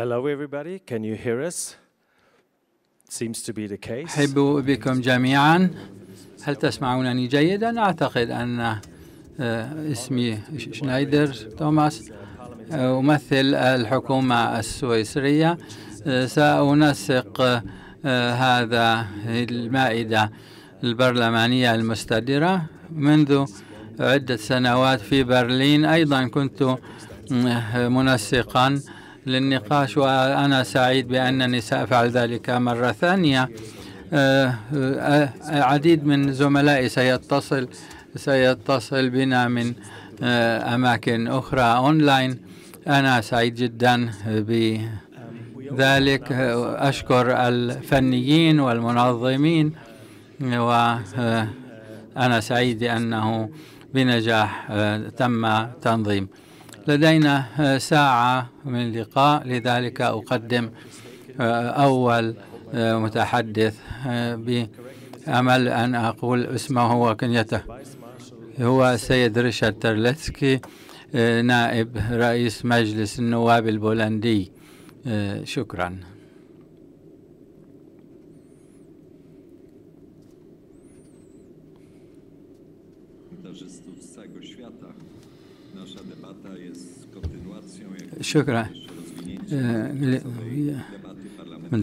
Hello, everybody. Can you hear us? Seems to be the case. أحب بكم جميعا هل تسمعونني جيدا؟ أعتقد أن آه، اسمي شنايدر توماس آه، أمثل الحكومة السويسرية آه، سأنسق هذا المائدة البرلمانية المستديرة منذ عدة سنوات في برلين أيضا كنت منسقا للنقاش وأنا سعيد بأنني سأفعل ذلك مرة ثانية. آه، آه، العديد من زملائي سيتصل سيتصل بنا من آه، أماكن أخرى أونلاين. أنا سعيد جدا بذلك. أشكر الفنيين والمنظمين وأنا سعيد أنه بنجاح تم تنظيم. لدينا آه، ساعة من لقاء لذلك أقدم آه، أول آه، متحدث بأمل أن أقول اسمه وكنيته. هو السيد ريشارد ترلتسكي نائب رئيس مجلس النواب البولندي. شكرا. من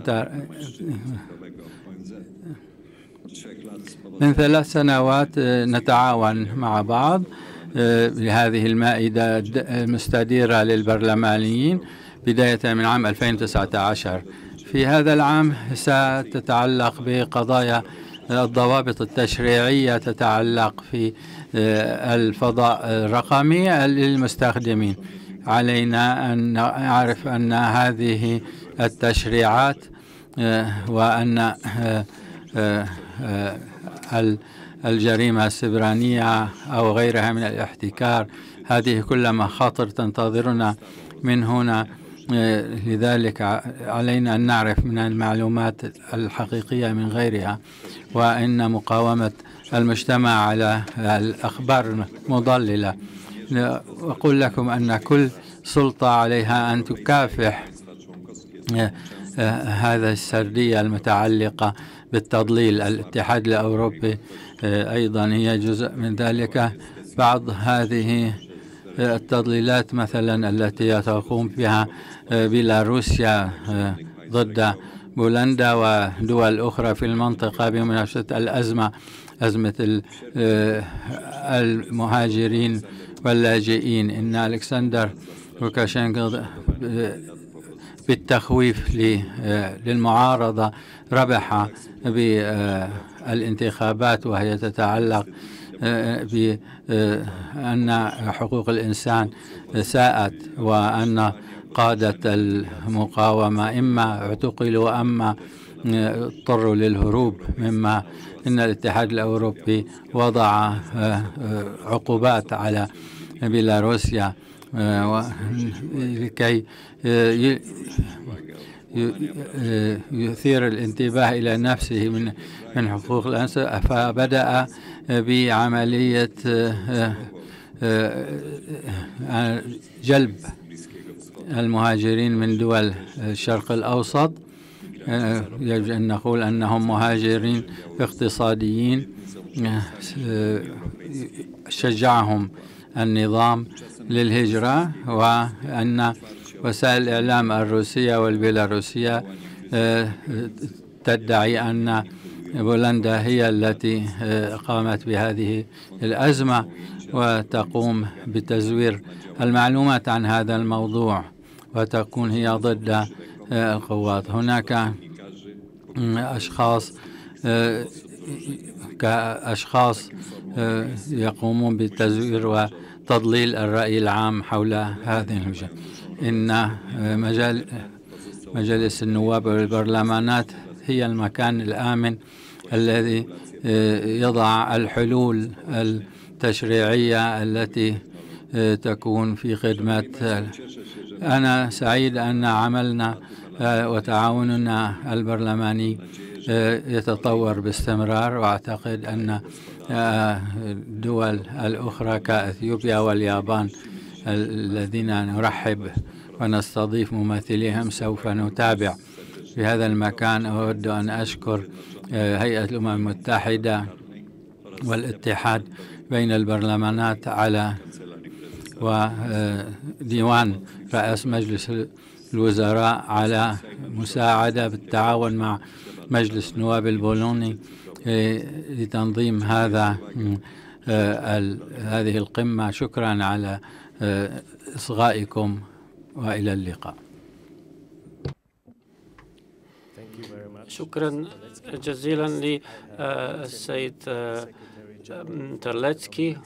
spowodowało ثلاث سنوات نتعاون مع بعض لهذه المائدة المستديرة للبرلمانيين بداية من عام 2019 في هذا العام ستتعلق بقضايا الضوابط التشريعية تتعلق في آه، الفضاء الرقمي للمستخدمين. علينا أن نعرف أن هذه التشريعات آه، وأن آه، ال- الجريمة السبرانية أو غيرها من الاحتكار هذه كلها مخاطر تنتظرنا من هنا لذلك علينا أن نعرف من المعلومات الحقيقية من غيرها. وأن مقاومة المجتمع على الأخبار المضللة أقول لكم أن كل سلطة عليها أن تكافح آه، آه، هذا السردية المتعلقة بالتضليل. الاتحاد الأوروبي آه، أيضا هي جزء من ذلك. بعض هذه التضليلات مثلا التي تقوم بها بيلاروسيا ضد بولندا ودول أخرى في المنطقة بمناسبة الأزمة أزمة آه، المهاجرين واللاجئين. إن ألكسندر لوكاشينكو آه، بالتخويف آه، للمعارضة ربح بالانتخابات وهي تتعلق بأن حقوق الإنسان ساءت وأن قادة المقاومة إما اعتقلوا أما آه، اضطروا للهروب مما إن الاتحاد الأوروبي وضع آه، آه، عقوبات على بيلاروسيا لكي يثير الانتباه إلى نفسه من من حقوق الإنسان فبدأ بعملية جلب المهاجرين من دول الشرق الأوسط. آه، يجب أن نقول أنهم مهاجرين اقتصاديين. آه، شجعهم النظام للهجرة وأن وسائل الإعلام الروسية والبيلاروسية آه، تدعي أن بولندا هي التي قامت بهذه الأزمة وتقوم بتزوير المعلومات عن هذا الموضوع. وتكون هي ضد آه، القوات. هناك م، أشخاص آه، كأشخاص آه، يقومون بالتزوير وتضليل الرأي العام حول هذه الهجة إن آه، مجال مجالس النواب والبرلمانات هي المكان الآمن الذي آه، يضع الحلول التشريعية التي آه، تكون في خدمة أنا سعيد أن عملنا آه، وتعاوننا البرلماني يتطور باستمرار. وأعتقد أن الدول الأخرى كإثيوبيا واليابان الذين نرحب ونستضيف ممثليهم سوف نتابع في هذا المكان. أود أن أشكر آه، هيئة الأمم المتحدة والاتحاد بين البرلمانات على وديوان آه، رئيس مجلس الوزراء على مساعدة بالتعاون مع مجلس النواب البولوني آه، لتنظيم هذا هذه القمة. شكرا على إصغائكم وإلى اللقاء. شكرا جزيلا للسيد ترلتسكي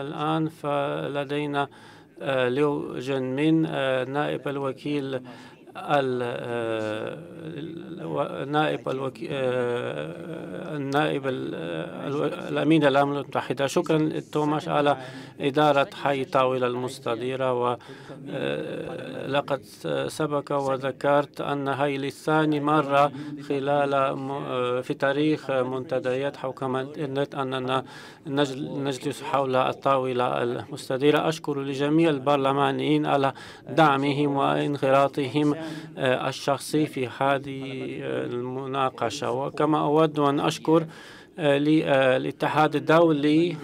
الآن فلدينا ليو جن آه، نائب الوكيل النائب الوكيل. النائب الأمين الامم المتحدة. شكرا توماش على إدارة حي طاولة المستديرة ولقد سبق وذكرت أن هي للثاني مرة خلال في تاريخ منتديات حوكمه الإنترنت أننا نجلس حول الطاولة المستديرة. أشكر لجميع البرلمانيين على دعمهم وانخراطهم آه، الشخصي في هذه المناقشة. وكما أود أن أشكر آه، للاتحاد آه، الدولي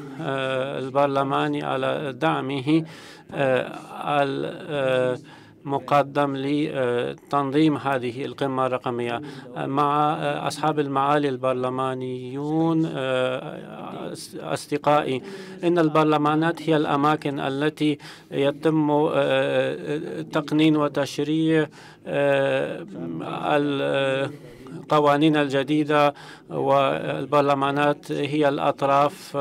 البرلماني على دعمه مقدم لتنظيم هذه القمة الرقمية. مع أصحاب المعالي البرلمانيون أصدقائي إن البرلمانات هي الأماكن التي يتم تقنين وتشريع القوانين الجديدة والبرلمانات هي الأطراف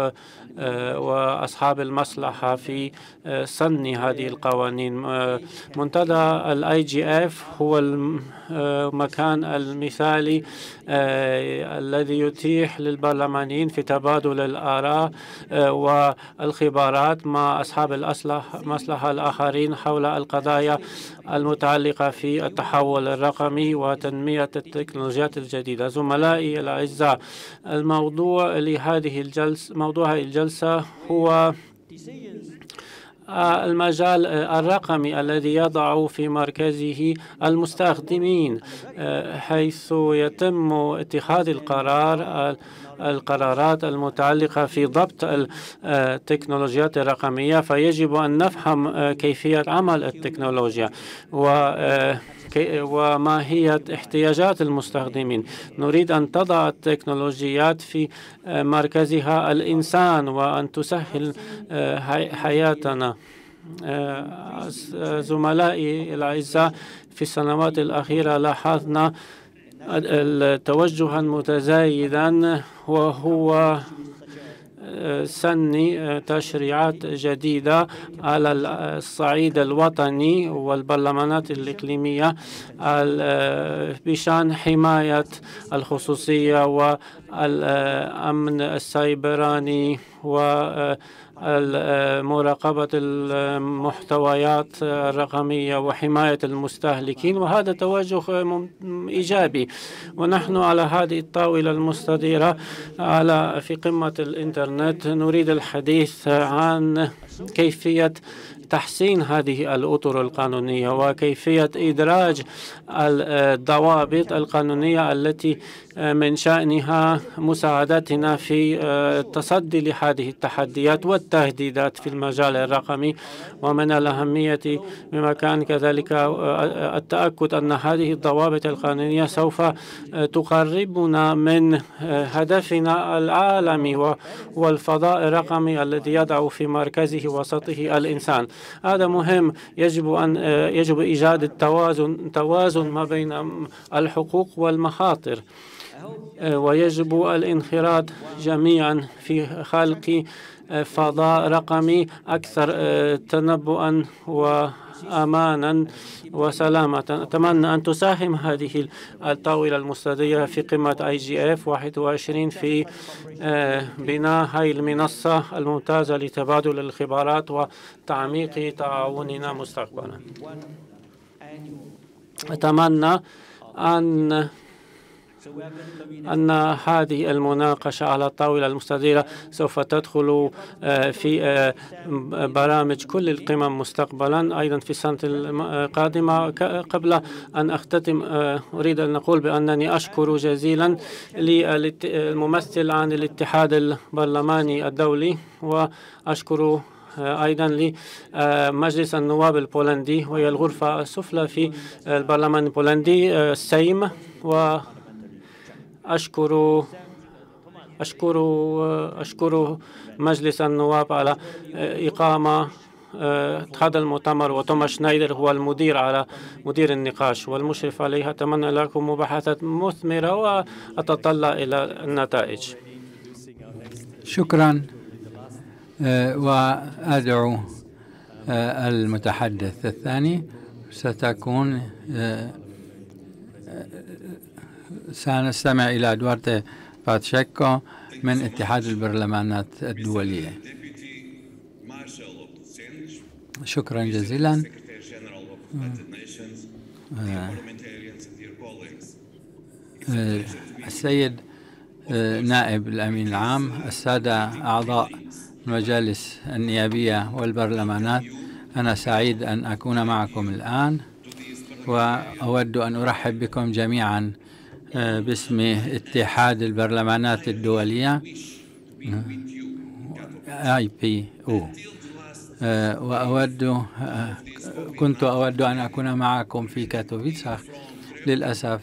آه، وأصحاب المصلحة في آه، سن هذه القوانين. آه، منتدى ال IGF هو المكان المثالي الذي يتيح للبرلمانيين في تبادل الآراء والخبرات مع أصحاب المصلحة الآخرين حول القضايا المتعلقة في التحول الرقمي وتنمية التكنولوجيات الجديدة. زملائي الأعزاء الموضوع لهذه الجلسة موضوع الجلسة هو المجال الرقمي الذي يضع في مركزه المستخدمين حيث يتم اتخاذ القرار القرارات المتعلقة في ضبط التكنولوجيات الرقمية فيجب أن نفهم كيفية عمل التكنولوجيا و وماهية احتياجات المستخدمين. نريد أن تضع التكنولوجيات في مركزها الإنسان وأن تسهل حياتنا. زملائي الأعزاء في السنوات الأخيرة لاحظنا توجها متزايدا وهو سن تشريعات جديدة على الصعيد الوطني والبرلمانات الإقليمية بشأن حماية الخصوصية والأمن السيبراني و مراقبة المحتويات الرقمية وحماية المستهلكين وهذا توجه إيجابي. ونحن على هذه الطاولة المستديرة على في قمة الإنترنت نريد الحديث عن كيفية تحسين هذه الأطر القانونية وكيفية إدراج الضوابط القانونية التي من شأنها مساعدتنا في التصدي لهذه التحديات والتهديدات في المجال الرقمي. ومن الأهمية بمكان كذلك التأكد أن هذه الضوابط القانونية سوف تقربنا من هدفنا العالمي والفضاء الرقمي الذي يضع في مركزه وسطه الإنسان. هذا مهم. يجب أن يجب إيجاد التوازن توازن ما بين الحقوق والمخاطر. ويجب الانخراط جميعا في خلق فضاء رقمي أكثر تنبؤا و أمانا وسلامة. أتمنى أن تساهم هذه الطاولة المستديرة في قمة IGF 21 في بناء هذه المنصة الممتازة لتبادل الخبرات وتعميق تعاوننا مستقبلا. أتمنى أن أن هذه المناقشة على الطاولة المستديرة سوف تدخل آه، في آه، برامج كل القمم مستقبلا أيضا في السنة القادمة. قبل أن أختتم آه، أريد أن أقول بأنني أشكر جزيلا للممثل عن الاتحاد البرلماني الدولي وأشكر أيضا لمجلس النواب البولندي وهي الغرفة السفلى في البرلمان البولندي السيم و أشكر أشكر أشكر مجلس النواب على إقامة هذا المؤتمر وتوماس شنايدر هو المدير على مدير النقاش. والمشرف عليها أتمنى لكم مباحثات مثمرة وأتطلع إلى النتائج. شكرا وأدعو المتحدث الثاني. ستكون سنستمع إلى دوارتي باتشيكو من اتحاد البرلمانات الدولية. شكرا جزيلا. السيد نائب الأمين العام السادة أعضاء المجالس النيابية والبرلمانات أنا سعيد أن أكون معكم الآن وأود أن أرحب بكم جميعا باسم اتحاد البرلمانات الدولية IPU. وأود كنت أود أن أكون معكم في كاتوفيتسه. للأسف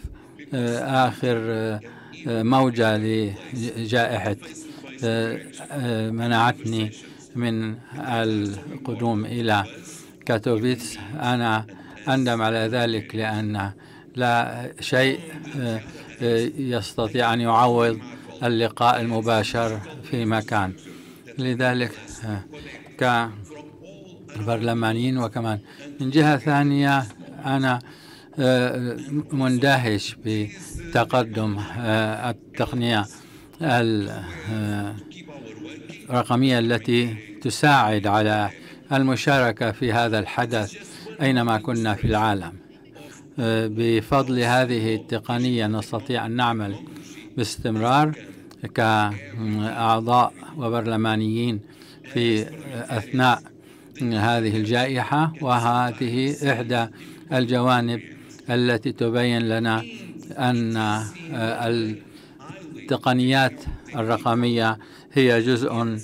آخر موجة لجائحة منعتني من القدوم إلى كاتوفيتس. أنا أندم على ذلك لأن لا شيء يستطيع أن يعوض اللقاء المباشر في مكان. لذلك كبرلمانيين وكمان من جهة ثانية أنا مندهش بتقدم التقنية الرقمية التي تساعد على المشاركة في هذا الحدث أينما كنا في العالم. بفضل هذه التقنية نستطيع أن نعمل باستمرار كأعضاء وبرلمانيين في أثناء هذه الجائحة وهذه إحدى الجوانب التي تبين لنا أن التقنيات الرقمية هي جزء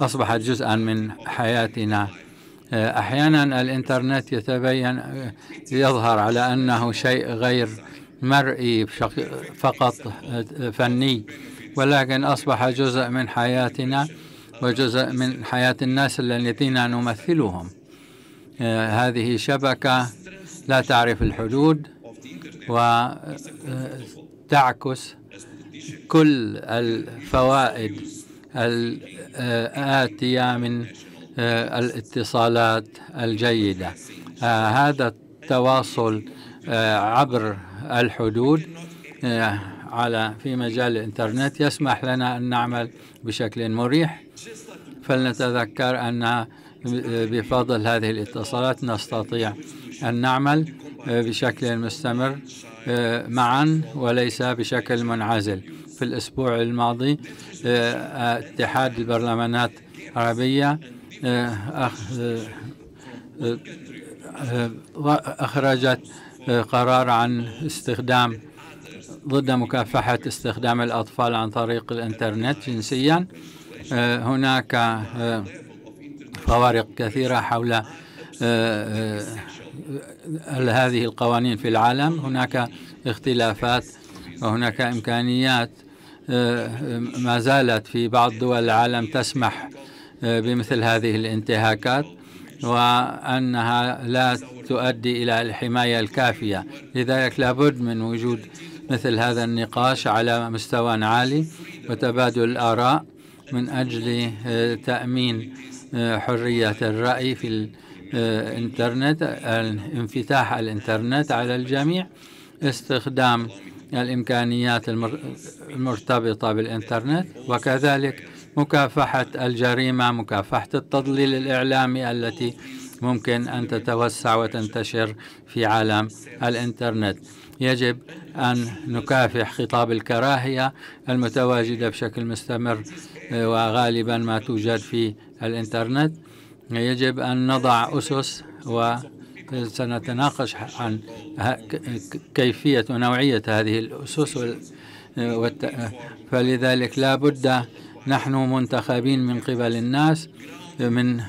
أصبحت جزءا من حياتنا. أحيانا الإنترنت يتبين يظهر على أنه شيء غير مرئي فقط فني. ولكن أصبح جزء من حياتنا وجزء من حياة الناس الذين نمثلهم. هذه شبكة لا تعرف الحدود وتعكس كل الفوائد الآتية من الاتصالات الجيدة. هذا التواصل عبر الحدود على في مجال الإنترنت يسمح لنا أن نعمل بشكل مريح. فلنتذكر أن بفضل هذه الاتصالات نستطيع أن نعمل بشكل مستمر معا وليس بشكل منعزل. في الأسبوع الماضي اتحاد البرلمانات العربية أخرجت قرار عن استخدام ضد مكافحة استخدام الأطفال عن طريق الإنترنت جنسيا. هناك فوارق كثيرة حول هذه القوانين في العالم. هناك اختلافات وهناك إمكانيات ما زالت في بعض دول العالم تسمح بمثل هذه الانتهاكات وأنها لا تؤدي إلى الحماية الكافية. لذلك لابد من وجود مثل هذا النقاش على مستوى عالي وتبادل الآراء من أجل تأمين حرية الرأي في الإنترنت انفتاح الإنترنت على الجميع استخدام الإمكانيات المرتبطة بالإنترنت وكذلك مكافحة الجريمة مكافحة التضليل الإعلامي التي ممكن أن تتوسع وتنتشر في عالم الإنترنت. يجب أن نكافح خطاب الكراهية المتواجدة بشكل مستمر وغالبا ما توجد في الإنترنت. يجب أن نضع أسس وسنتناقش عن كيفية ونوعية هذه الأسس فلذلك لا بد نحن منتخبين من قبل الناس من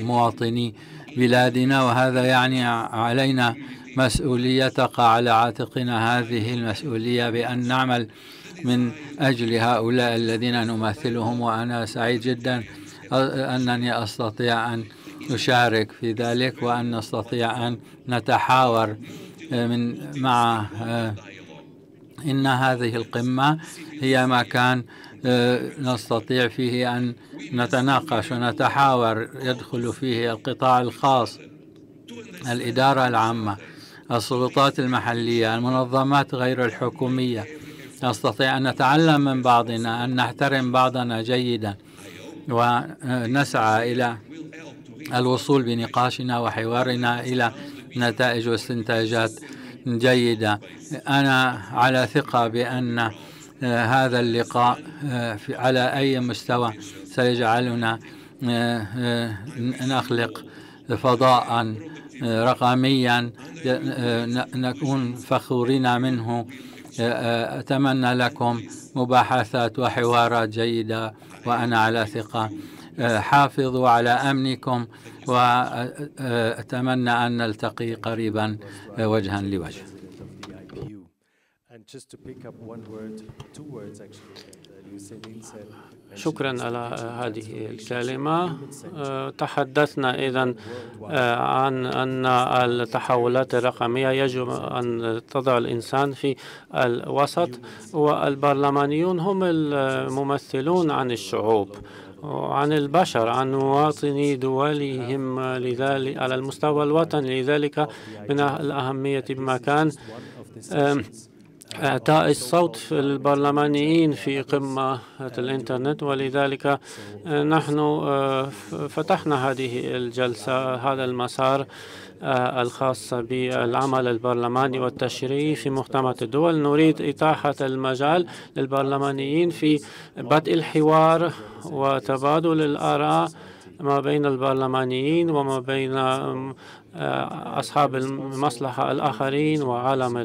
مواطني بلادنا وهذا يعني علينا مسؤولية تقع على عاتقنا هذه المسؤولية بأن نعمل من أجل هؤلاء الذين نمثلهم. وأنا سعيد جدا أنني أستطيع أن أشارك في ذلك وأن نستطيع أن نتحاور من مع إن هذه القمة هي مكان نستطيع فيه أن نتناقش ونتحاور يدخل فيه القطاع الخاص الإدارة العامة السلطات المحلية المنظمات غير الحكومية. نستطيع أن نتعلم من بعضنا أن نحترم بعضنا جيدا ونسعى إلى الوصول بنقاشنا وحوارنا إلى نتائج واستنتاجات جيدة. أنا على ثقة بأن هذا اللقاء على أي مستوى سيجعلنا نخلق فضاء رقميا نكون فخورين منه. أتمنى لكم مباحثات وحوارات جيدة وأنا على ثقة. حافظوا على أمنكم وأتمنى أن نلتقي قريبا وجها لوجه. Just to pick up one word, two words actually, شكرا على هذه الكلمة. تحدثنا إذا عن أن التحولات الرقمية يجب أن تضع الإنسان في الوسط والبرلمانيون هم الممثلون عن الشعوب عن البشر عن مواطني دولهم لذلك على المستوى الوطني. لذلك من الأهمية بمكان إعطاء الصوت في البرلمانيين في قمة الإنترنت ولذلك نحن آه، فتحنا هذه الجلسة هذا المسار آه، الخاصة بالعمل البرلماني والتشريعي في محكمة الدول. نريد إتاحة المجال للبرلمانيين في بدء الحوار وتبادل الآراء ما بين البرلمانيين وما بين آه، أصحاب المصلحة الآخرين وعالم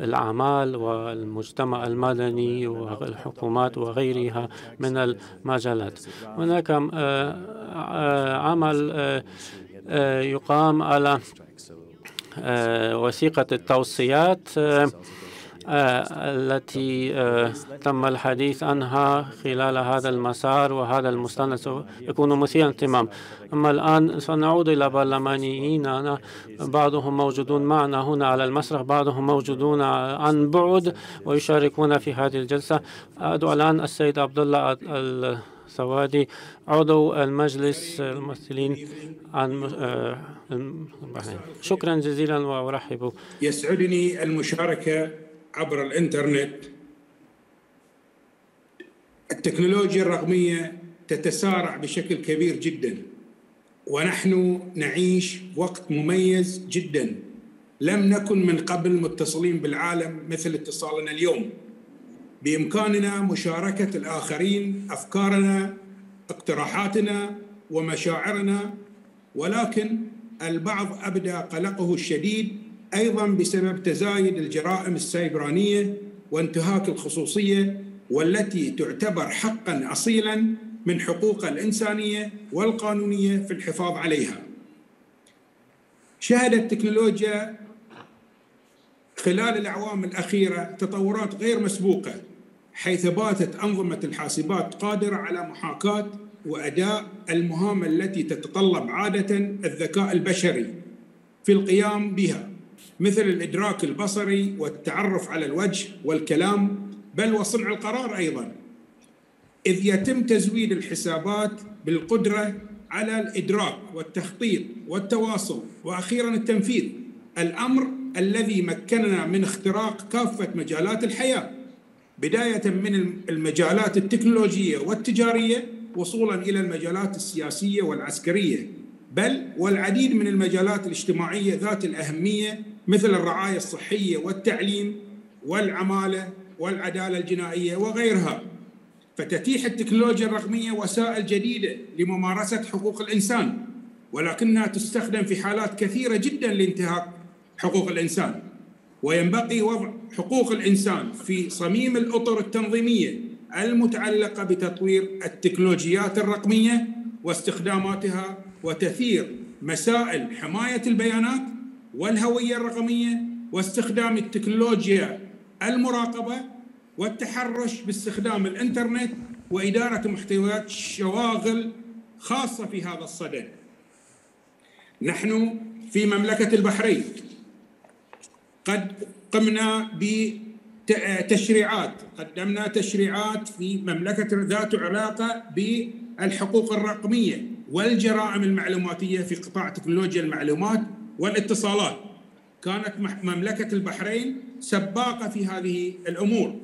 الأعمال والمجتمع المدني والحكومات وغيرها من المجالات. هناك آه، آه، عمل يقام على وثيقة التوصيات آه، التي آه، تم الحديث عنها خلال هذا المسار وهذا المستند سوف يكون مثيرا اهتمام أما الآن سنعود إلى برلمانيين. بعضهم موجودون معنا هنا على المسرح بعضهم موجودون عن بعد ويشاركون في هذه الجلسة. أدعو الآن السيد عبد الله السوادي عضو المجلس الممثلين عن آه، شكرا جزيلا وأرحب. يسعدني المشاركة عبر الانترنت. التكنولوجيا الرقمية تتسارع بشكل كبير جدا ونحن نعيش وقت مميز جدا. لم نكن من قبل متصلين بالعالم مثل اتصالنا اليوم. بإمكاننا مشاركة الآخرين أفكارنا اقتراحاتنا ومشاعرنا ولكن البعض أبدى قلقه الشديد أيضا بسبب تزايد الجرائم السيبرانيه وانتهاك الخصوصية والتي تعتبر حقا اصيلا من حقوق الإنسانية والقانونية في الحفاظ عليها. شهدت التكنولوجيا خلال الأعوام الأخيرة تطورات غير مسبوقة حيث باتت أنظمة الحاسبات قادرة على محاكاة وأداء المهام التي تتطلب عادة الذكاء البشري في القيام بها مثل الإدراك البصري والتعرف على الوجه والكلام بل وصنع القرار أيضا. إذ يتم تزويد الحسابات بالقدرة على الإدراك والتخطيط والتواصل. وأخيرا التنفيذ. الأمر الذي مكننا من اختراق كافة مجالات الحياة. بداية من المجالات التكنولوجية والتجارية وصولا إلى المجالات السياسية والعسكرية. بل والعديد من المجالات الاجتماعية ذات الأهمية مثل الرعاية الصحية والتعليم والعمالة والعدالة الجنائية وغيرها. فتتيح التكنولوجيا الرقمية وسائل جديدة لممارسة حقوق الإنسان ولكنها تستخدم في حالات كثيرة جدا لانتهاك حقوق الإنسان. وينبغي وضع حقوق الإنسان في صميم الأطر التنظيمية المتعلقة بتطوير التكنولوجيات الرقمية واستخداماتها وتثير مسائل حماية البيانات والهوية الرقمية واستخدام التكنولوجيا المراقبة والتحرش باستخدام الإنترنت وإدارة محتويات شواغل خاصة في هذا الصدد. نحن في مملكة البحرين قد قمنا بتشريعات قدمنا تشريعات في مملكة ذات علاقة بالحقوق الرقمية والجرائم المعلوماتية في قطاع تكنولوجيا المعلومات والاتصالات. كانت مملكة البحرين سباقة في هذه الأمور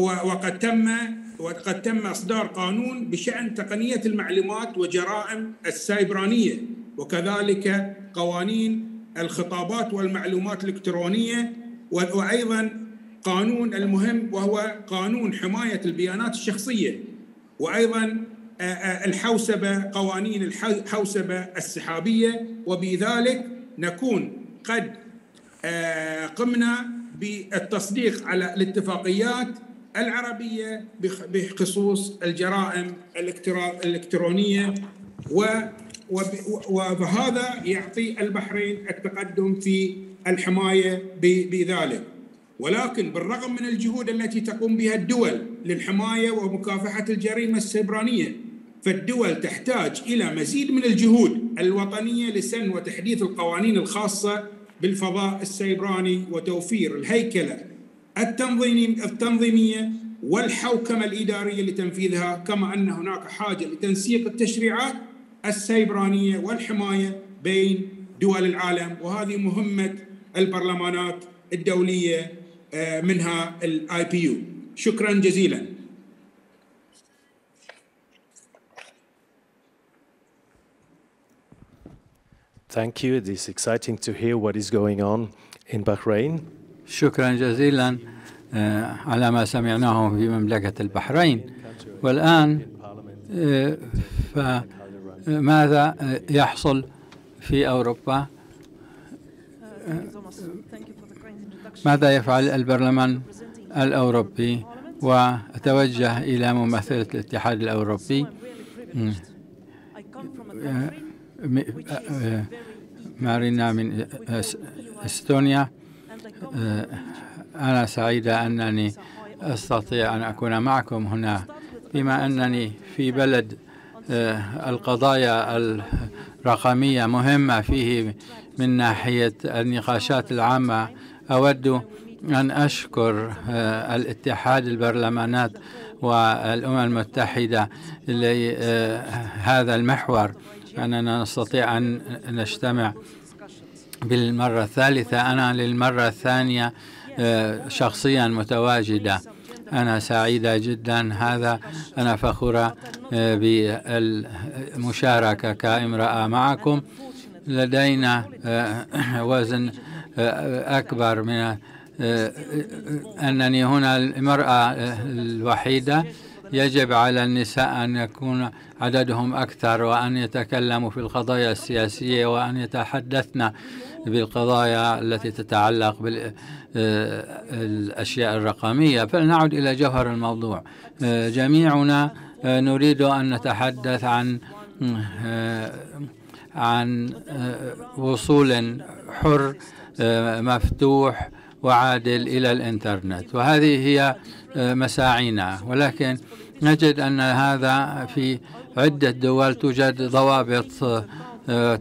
وقد تم وقد تم إصدار قانون بشأن تقنية المعلومات وجرائم السايبرانية وكذلك قوانين الخطابات والمعلومات الإلكترونية وأيضا قانون المهم وهو قانون حماية البيانات الشخصية وأيضا الحوسبة قوانين الحوسبه السحابية وبذلك نكون قد قمنا بالتصديق على الاتفاقيات العربية بخصوص الجرائم الإلكترونية وهذا يعطي البحرين التقدم في الحماية بذلك. ولكن بالرغم من الجهود التي تقوم بها الدول للحماية ومكافحة الجريمة السيبرانية فالدول تحتاج إلى مزيد من الجهود الوطنية لسن وتحديث القوانين الخاصة بالفضاء السيبراني وتوفير الهيكلة التنظيمية والحوكمة الإدارية لتنفيذها كما أن هناك حاجة لتنسيق التشريعات السيبرانية والحماية بين دول العالم. وهذه مهمة البرلمانات الدولية منها ال IPU. شكرا جزيلا. Thank you. It is exciting to hear what is going on in Bahrain. شكرا جزيلا على ما سمعناه في مملكة البحرين. والآن فماذا يحصل في أوروبا؟ ماذا يفعل البرلمان الأوروبي؟ وأتوجه إلى ممثلة الاتحاد الأوروبي. مارينا من إستونيا. أنا سعيدة أنني أستطيع أن أكون معكم هنا. بما أنني في بلد القضايا الرقمية مهمة فيه من ناحية النقاشات العامة أود أن أشكر الاتحاد البرلمانات والأمم المتحدة لهذا المحور. أننا نستطيع أن نجتمع بالمرة الثالثة. أنا للمرة الثانية شخصيا متواجدة. أنا سعيدة جدا. هذا أنا فخورة بالمشاركة كامرأة معكم. لدينا وزن أكبر من أنني هنا المرأة الوحيدة. يجب على النساء أن يكون عددهم أكثر وأن يتكلموا في القضايا السياسية وأن يتحدثن بالقضايا التي تتعلق بالأشياء الرقمية. فلنعد إلى جوهر الموضوع. جميعنا نريد أن نتحدث عن عن وصول حر مفتوح وعادل إلى الإنترنت. وهذه هي مساعينا ولكن نجد أن هذا في عدة دول توجد ضوابط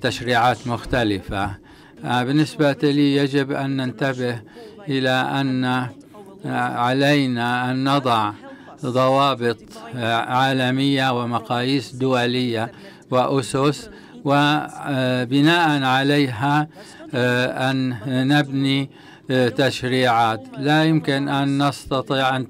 تشريعات مختلفة. بالنسبة لي يجب أن ننتبه إلى أن علينا أن نضع ضوابط عالمية ومقاييس دولية وأسس وبناء عليها أن نبني تشريعات. لا يمكن أن نستطيع أن,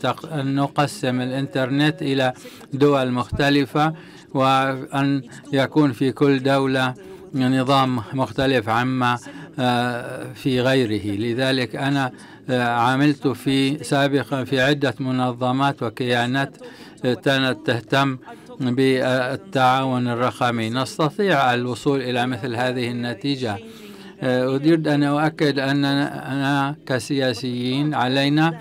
نقسم الإنترنت إلى دول مختلفة وأن يكون في كل دولة نظام مختلف عما آه، في غيره. لذلك أنا آه، عملت في سابقا في عدة منظمات وكيانات آه، كانت تهتم بالتعاون الرقمي. نستطيع الوصول إلى مثل هذه النتيجة. أريد أن أؤكد أننا كسياسيين علينا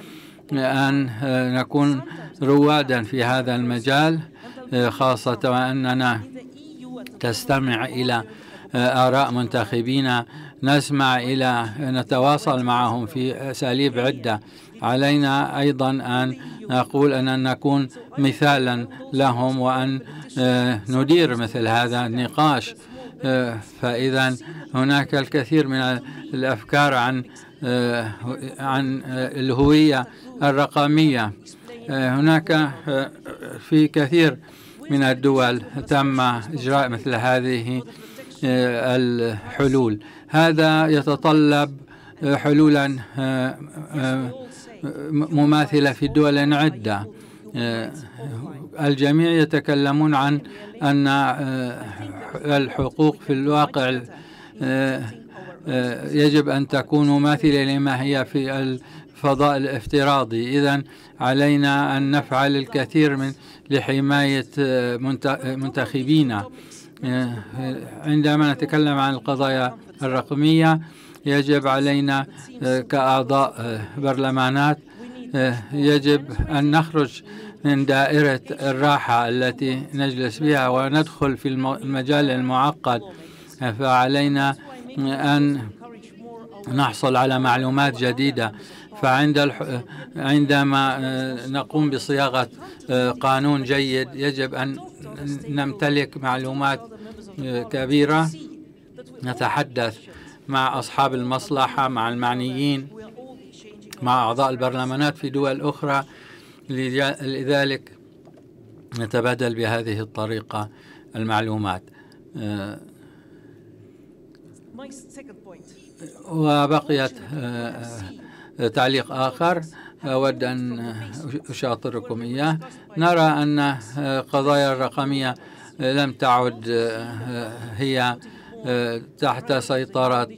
أن نكون روادا في هذا المجال خاصة وأننا تستمع إلى آراء منتخبين نسمع إلى نتواصل معهم في أساليب عدة. علينا أيضا أن نقول أن نكون مثالا لهم وأن ندير مثل هذا النقاش. فإذا هناك الكثير من الأفكار عن آه، عن الهوية الرقمية. هناك في كثير من الدول تم إجراء مثل هذه الحلول. هذا يتطلب حلولا مماثلة في دول عدة. الجميع يتكلمون عن أن الحقوق في الواقع يجب أن تكون مماثلة لما هي في الفضاء الافتراضي. إذا علينا أن نفعل الكثير من لحماية منتخبينا. عندما نتكلم عن القضايا الرقمية يجب علينا كأعضاء برلمانات يجب أن نخرج من دائرة الراحة التي نجلس بها وندخل في المجال المعقد. فعلينا أن نحصل على معلومات جديدة. فعند. عندما نقوم بصياغة قانون جيد يجب أن نمتلك معلومات كبيرة. نتحدث مع أصحاب المصلحة مع المعنيين مع أعضاء البرلمانات في دول أخرى. لذلك نتبادل بهذه الطريقة المعلومات. وبقيت تعليق آخر. أود أن أشاطركم إياه. نرى أن قضايا الرقمية لم تعد هي تحت سيطرة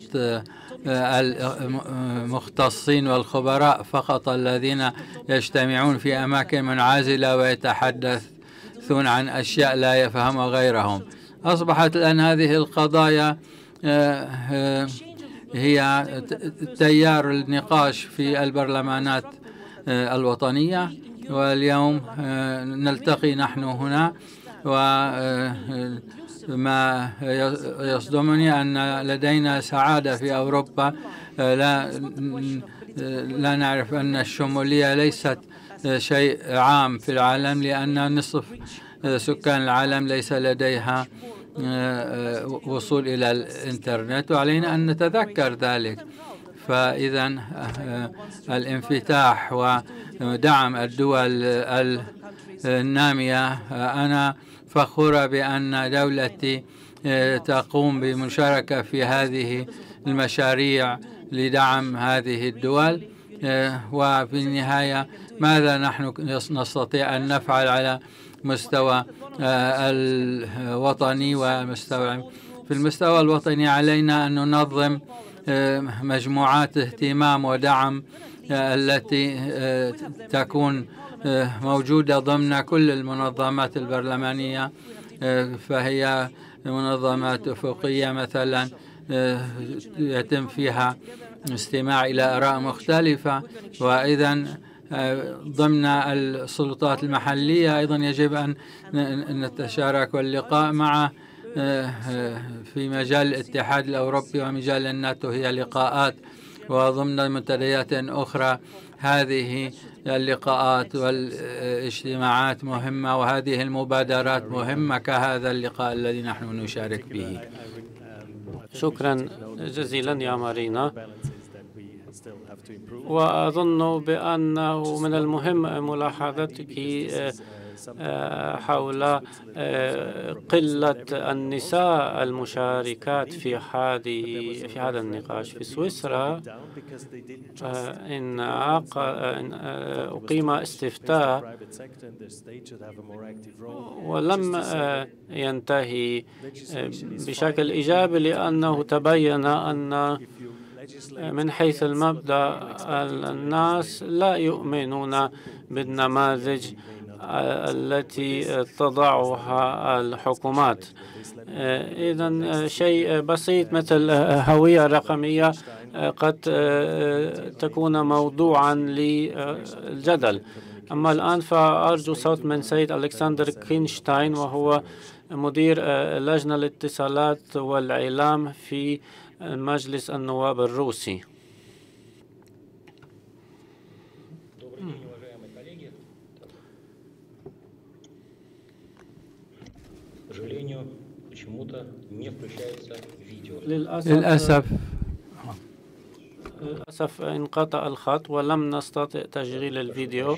المختصين والخبراء فقط الذين يجتمعون في أماكن منعزلة ويتحدثون عن أشياء لا يفهمها غيرهم. أصبحت الآن هذه القضايا هي تيار النقاش في البرلمانات الوطنية. واليوم نلتقي نحن هنا وما يصدمني أن لدينا سعادة في أوروبا. لا لا نعرف أن الشمولية ليست شيء عام في العالم لأن نصف سكان العالم ليس لديها وصول إلى الإنترنت وعلينا أن نتذكر ذلك. فإذا الانفتاح ودعم الدول النامية أنا فخورة بأن دولتي تقوم بمشاركة في هذه المشاريع لدعم هذه الدول. وفي النهاية ماذا نحن نستطيع أن نفعل على مستوى الوطني ومستوى في المستوى الوطني علينا أن ننظم مجموعات اهتمام ودعم التي تكون موجودة ضمن كل المنظمات البرلمانية فهي منظمات أفقية مثلا يتم فيها استماع إلى آراء مختلفة. وإذا ضمن السلطات المحلية أيضا يجب أن نتشارك واللقاء مع في مجال الاتحاد الأوروبي ومجال الناتو هي لقاءات. وضمن منتديات أخرى هذه اللقاءات والاجتماعات مهمة وهذه المبادرات مهمة كهذا اللقاء الذي نحن نشارك به. شكرا جزيلا يا مارينا. وأظن بأنه من المهم ملاحظتك حول قلة النساء المشاركات في هذه في هذا النقاش. في سويسرا إن أقيم استفتاء ولم ينتهي بشكل إيجابي لأنه تبين أن من حيث المبدأ الناس لا يؤمنون بالنماذج التي تضعها الحكومات. إذا شيء بسيط مثل هوية رقمية قد تكون موضوعا للجدل. أما الآن فأرجو صوت من سيد ألكسندر كينشتاين وهو مدير لجنة الاتصالات والإعلام في مجلس النواب الروسي. للأسف للأسف. انقطع الخط ولم نستطع تشغيل الفيديو.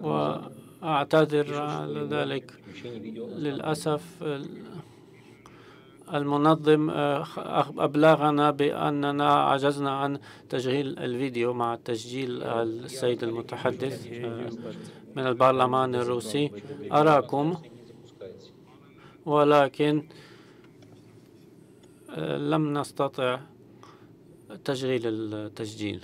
وأعتذر على ذلك. للأسف المنظم آه، أبلغنا بأننا عجزنا عن تشغيل الفيديو مع تسجيل السيد المتحدث آه، من البرلمان الروسي. أراكم ولكن آه، لم نستطع تشغيل التسجيل.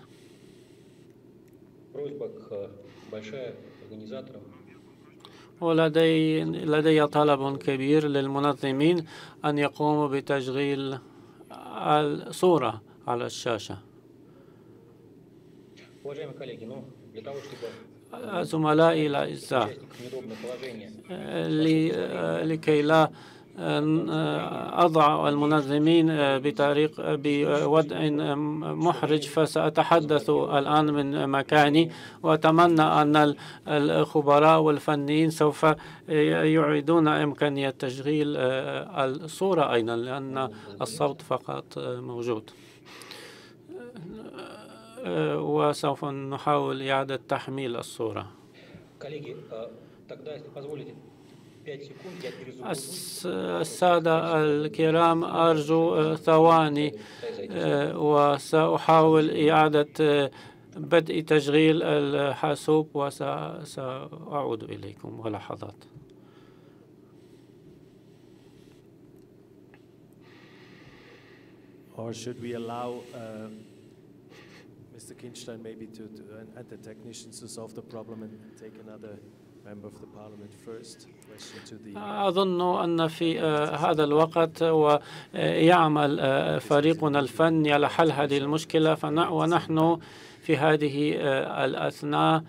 ولدي لدي طلب كبير للمنظمين أن يقوموا بتشغيل الصورة على الشاشة. زملائي الأعزاء لكي لا أضع المنظمين بطريق بوضع محرج فسأتحدث الآن من مكاني وأتمنى أن الخبراء والفنيين سوف يعيدون إمكانية تشغيل الصورة أيضا لأن الصوت فقط موجود. وسوف نحاول إعادة تحميل الصورة. السادة الكرام أرجو ثواني وسأحاول إعادة بدء تشغيل الحاسوب وسأعود إليكم ولحظات Or should we allow uh, Mr. Kinstein maybe to, to and the technicians to solve the problem and take another أظن أن في آه، هذا الوقت ويعمل آه، فريقنا الفني على حل هذه المشكلة. ونحن في هذه آه، الأثناء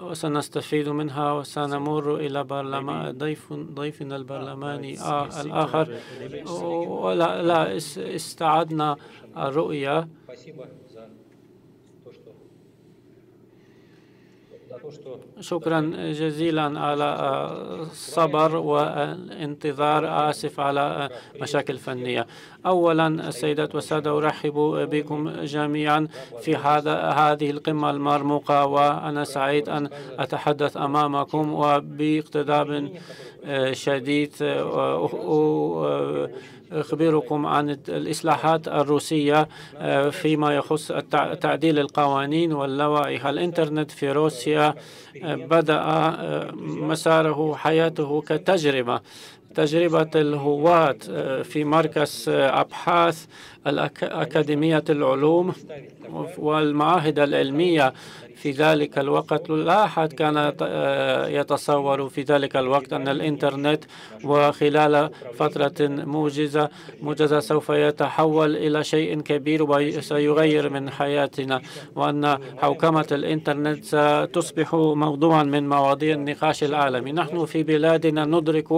وسنستفيد منها وسنمر إلى برلمان ضيف ضيفنا البرلماني آه الآخر. ولا لا استعدنا الرؤية. شكرا جزيلا على الصبر والانتظار. آسف على مشاكل فنية أولا السيدات والسادة أرحب بكم جميعا في هذا هذه القمة المرموقة وأنا سعيد أن أتحدث أمامكم وباقتضاب شديد. أخبركم عن الإصلاحات الروسية آه، فيما يخص تعديل القوانين واللوائح الإنترنت في روسيا آه، بدأ آه، مساره حياته كتجربة. تجربة الهواة في مركز أبحاث الأكاديمية العلوم والمعاهد العلمية. في ذلك الوقت لا أحد كان آه، يتصور في ذلك الوقت أن الإنترنت وخلال فترة موجزة موجزة سوف يتحول إلى شيء كبير وسيغير من حياتنا وأن حوكمة الإنترنت ستصبح موضوعا من مواضيع النقاش العالمي نحن في بلادنا ندرك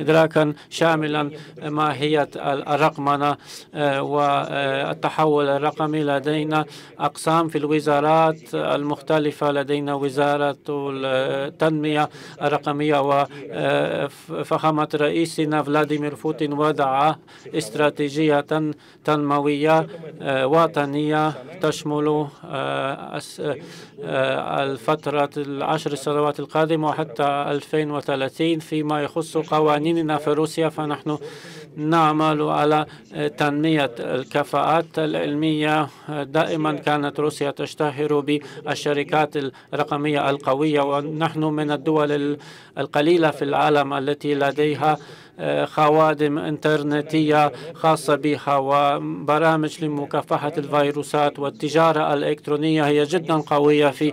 إدراكا شاملا ماهية الرقمنة آه، والتحول الرقمي لدينا أقسام في الوزارات المختلفة لدينا وزارة التنمية الرقمية وفخامة رئيسنا فلاديمير بوتين وضع استراتيجية تنموية وطنية تشمل الفترة العشر سنوات القادمة وحتى 2030 فيما يخص قوانيننا في روسيا فنحن نعمل على تنمية الكفاءات العلمية. دائما كانت روسيا تشتهر بالشركات الرقمية القوية ونحن من الدول القليلة في العالم التي لديها خوادم انترنتية خاصة بها وبرامج لمكافحة الفيروسات والتجارة الإلكترونية هي جدا قوية في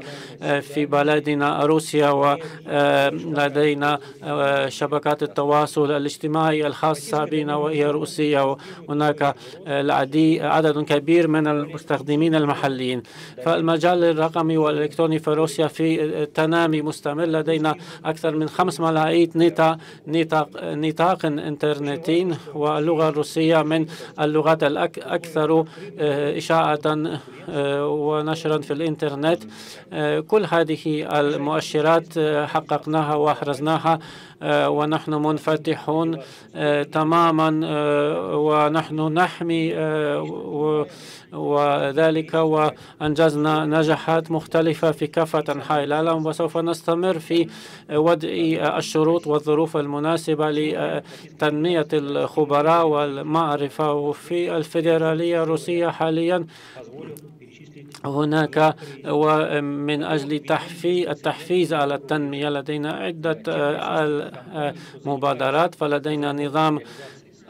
في بلدنا روسيا ولدينا شبكات التواصل الاجتماعي الخاصة بنا وهي روسية وهناك عدد كبير من المستخدمين المحليين فالمجال الرقمي والإلكتروني في روسيا في تنامي مستمر. لدينا أكثر من 5 ملايين نطاق نطاق نطاق انترنتي واللغة الروسية من اللغات الأكثر آه، إشاعة آه، ونشرا في الإنترنت. آه، كل هذه المؤشرات حققناها وأحرزناها. ونحن منفتحون تماما ونحن نحمي وذلك وأنجزنا نجاحات مختلفة في كافة أنحاء العالم وسوف نستمر في وضع الشروط والظروف المناسبة لتنمية الخبراء والمعرفة وفي الفيدرالية الروسية حاليا. هناك ومن أجل تحفي التحفيز على التنمية لدينا عدة مبادرات فلدينا نظام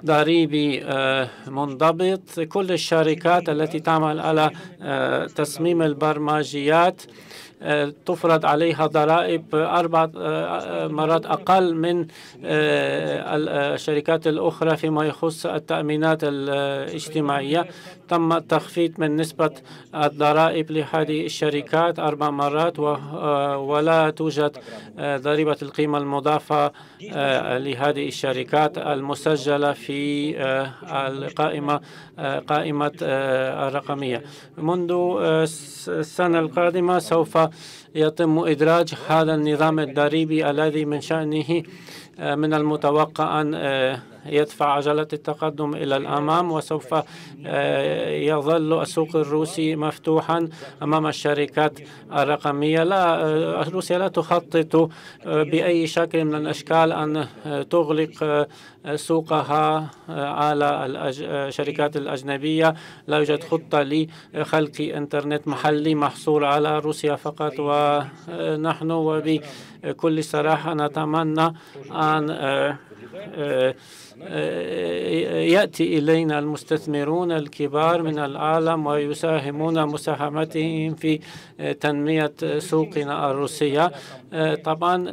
ضريبي آه، منضبط. كل الشركات التي تعمل على آه، تصميم البرمجيات تفرض عليها ضرائب أربع مرات أقل من الشركات الأخرى فيما يخص التأمينات الاجتماعية. تم التخفيض من نسبة الضرائب لهذه الشركات أربع مرات ولا توجد ضريبة القيمة المضافة لهذه الشركات المسجلة في القائمة قائمة الرقمية. منذ السنة القادمة سوف يتم إدراج هذا النظام الضريبي الذي من شأنه من المتوقع أن يدفع عجلة التقدم إلى الأمام وسوف آه، يظل السوق الروسي مفتوحا أمام الشركات الرقمية. لا آه، روسيا لا تخطط آه، بأي شكل من الأشكال أن تغلق سوقها على الشركات الأجنبية. لا يوجد خطة لخلق إنترنت محلي محصور على روسيا فقط. ونحن وبكل صراحة نتمنى أن يأتي إلينا المستثمرون الكبار من العالم ويساهمون مساهمتهم في تنمية سوقنا الروسية. طبعا